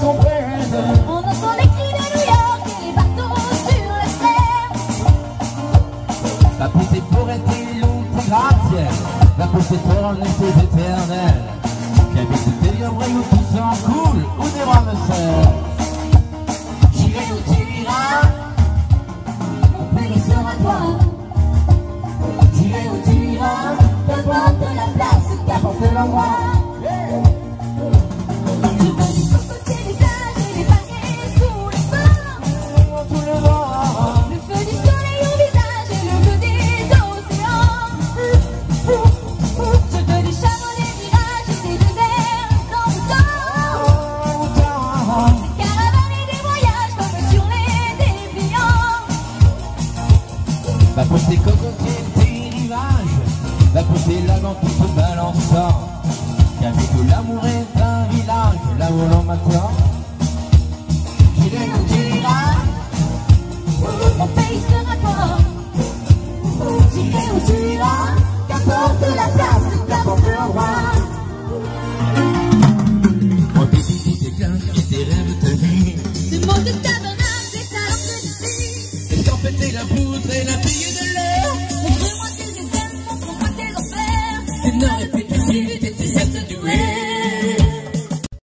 On entend les cris de New York et les bateaux sur la terre. La poussée pour être longue, gratte-ciel. La poussée pour en été éternelle. Qu'habite des lieux où tout s'en coule, où des rois me serrent. J'irai où tu iras. Mon pays sera toi. J'irai où tu iras. Peu importe la place, qu'importe l'endroit. Va pousser cocotier tes rivages, va pousser la dans tout balançant. Qu'avec l'amour est un village, là où l'on m'attend. compete la poudre et la figlia dell'eo. E prima che mi sento, combatte lo feo.